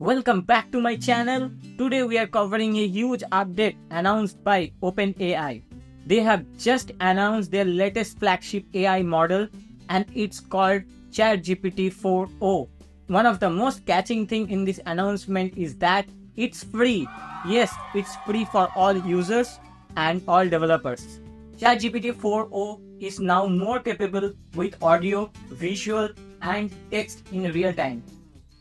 Welcome back to my channel. Today we are covering a huge update announced by OpenAI. They have just announced their latest flagship AI model and it's called ChatGPT 4o. One of the most catching thing in this announcement is that it's free. Yes, it's free for all users and all developers. ChatGPT 4o is now more capable with audio, visual and text in real time.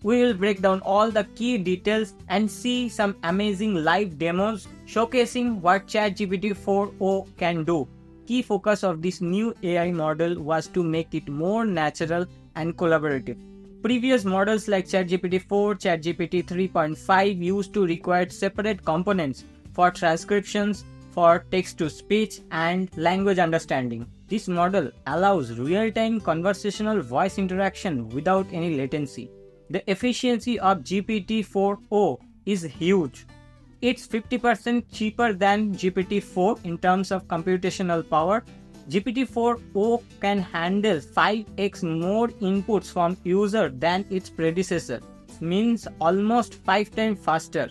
We will break down all the key details and see some amazing live demos showcasing what ChatGPT 4o can do. Key focus of this new AI model was to make it more natural and collaborative. Previous models like ChatGPT 4, ChatGPT 3.5 used to require separate components for transcriptions, for text to speech, and language understanding. This model allows real time conversational voice interaction without any latency. The efficiency of GPT-4o is huge. It's 50% cheaper than GPT-4 in terms of computational power. GPT-4o can handle 5x more inputs from user than its predecessor, means almost 5 times faster.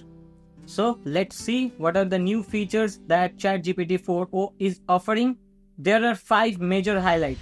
So let's see what are the new features that ChatGPT 4o is offering. There are 5 major highlights.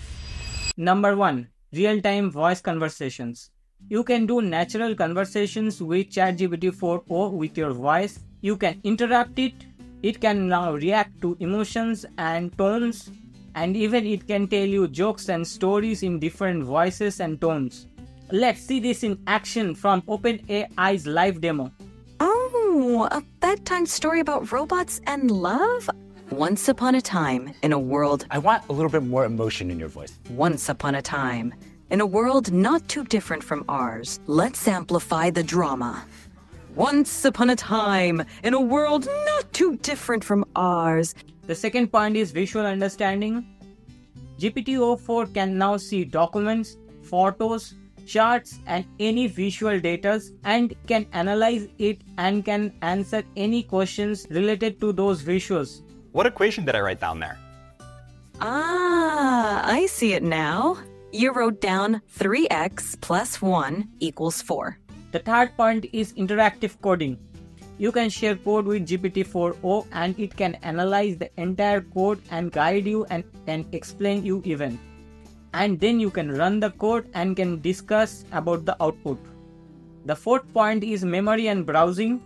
Number 1. Real-time voice conversations. You can do natural conversations with ChatGPT 4o with your voice. You can interrupt it. It can now react to emotions and tones, and even it can tell you jokes and stories in different voices and tones. Let's see this in action from OpenAI's live demo. Oh, a bedtime story about robots and love? Once upon a time, in a world. I want a little bit more emotion in your voice. Once upon a time, in a world not too different from ours, let's amplify the drama. Once upon a time, in a world not too different from ours. The second point is visual understanding. GPT-4 can now see documents, photos, charts and any visual data and can analyze it and can answer any questions related to those visuals. What equation did I write down there? Ah, I see it now you wrote down 3x plus 1 equals 4. The third point is interactive coding. You can share code with GPT-4o and it can analyze the entire code and guide you and, and explain you even. And then you can run the code and can discuss about the output. The fourth point is memory and browsing.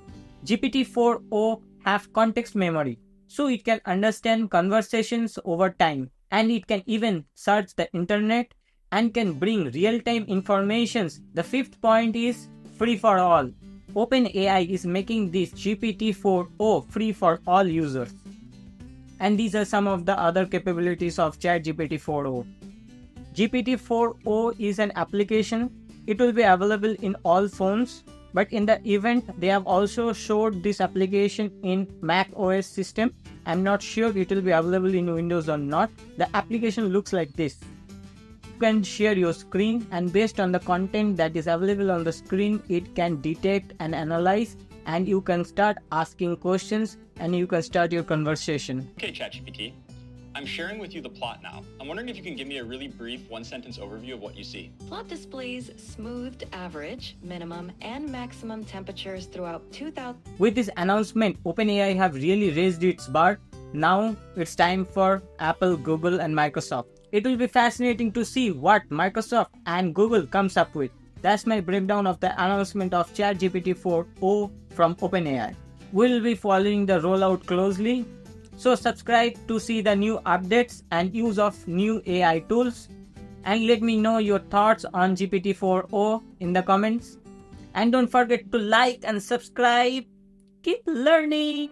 GPT-4o have context memory, so it can understand conversations over time and it can even search the internet and can bring real-time informations. The fifth point is free for all. OpenAI is making this GPT-4o free for all users. And these are some of the other capabilities of ChatGPT-4o. GPT-4o is an application. It will be available in all phones, but in the event they have also showed this application in Mac OS system. I'm not sure it will be available in Windows or not. The application looks like this can share your screen and based on the content that is available on the screen it can detect and analyze and you can start asking questions and you can start your conversation. Okay ChatGPT, I'm sharing with you the plot now. I'm wondering if you can give me a really brief one-sentence overview of what you see. Plot displays smoothed average, minimum, and maximum temperatures throughout 2000. With this announcement, OpenAI have really raised its bar. Now it's time for Apple, Google and Microsoft. It will be fascinating to see what Microsoft and Google comes up with. That's my breakdown of the announcement of ChatGPT 4o from OpenAI. We'll be following the rollout closely, so subscribe to see the new updates and use of new AI tools. And let me know your thoughts on GPT-4o in the comments. And don't forget to like and subscribe. Keep learning.